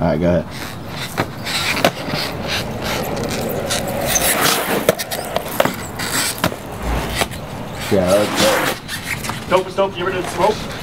Alright, go ahead. Yeah, let's. Dope is dope. You ever did smoke.